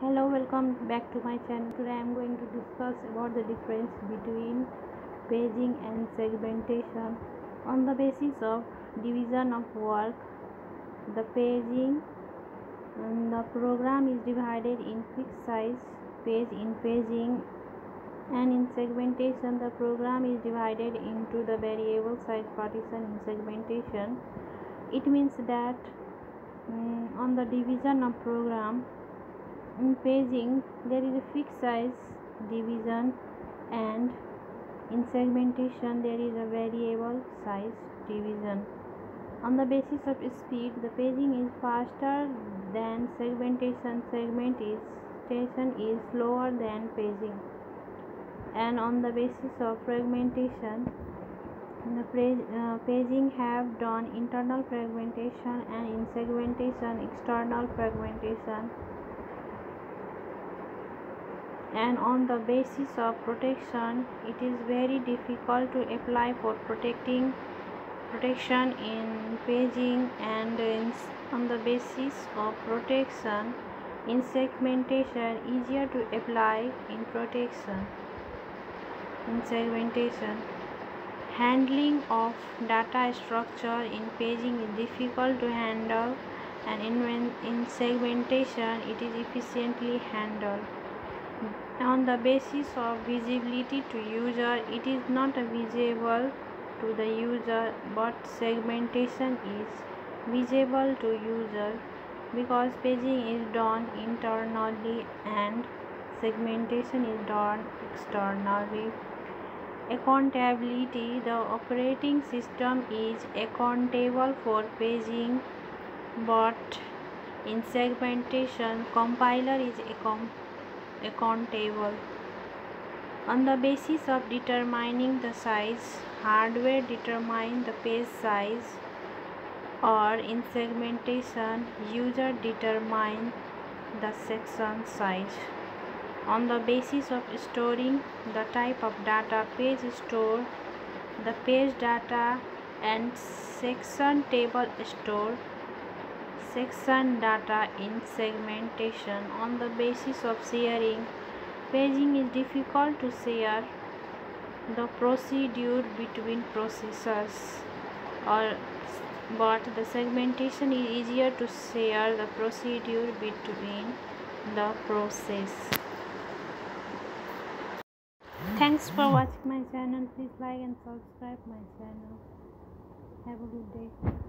hello welcome back to my channel. Today i am going to discuss about the difference between paging and segmentation. On the basis of division of work the paging and the program is divided in fixed size page in paging and in segmentation the program is divided into the variable size partition in segmentation. It means that um, on the division of program in paging there is a fixed size division and in segmentation there is a variable size division. On the basis of speed the paging is faster than segmentation. Segmentation is is slower than paging. And on the basis of fragmentation the uh, paging have done internal fragmentation and in segmentation external fragmentation. And on the basis of protection it is very difficult to apply for protecting protection in paging and in, on the basis of protection in segmentation easier to apply in protection in segmentation handling of data structure in paging is difficult to handle and in, in segmentation it is efficiently handled. On the basis of visibility to user it is not visible to the user but segmentation is visible to user because paging is done internally and segmentation is done externally accountability the operating system is accountable for paging but in segmentation compiler is accountable accountable. On the basis of determining the size, hardware determine the page size or in segmentation, user determine the section size. On the basis of storing the type of data page store, the page data and section table store section data in segmentation. On the basis of sharing paging is difficult to share the procedure between processors or but the segmentation is easier to share the procedure between the process thanks for watching my channel. Please like and subscribe my channel. Have a good day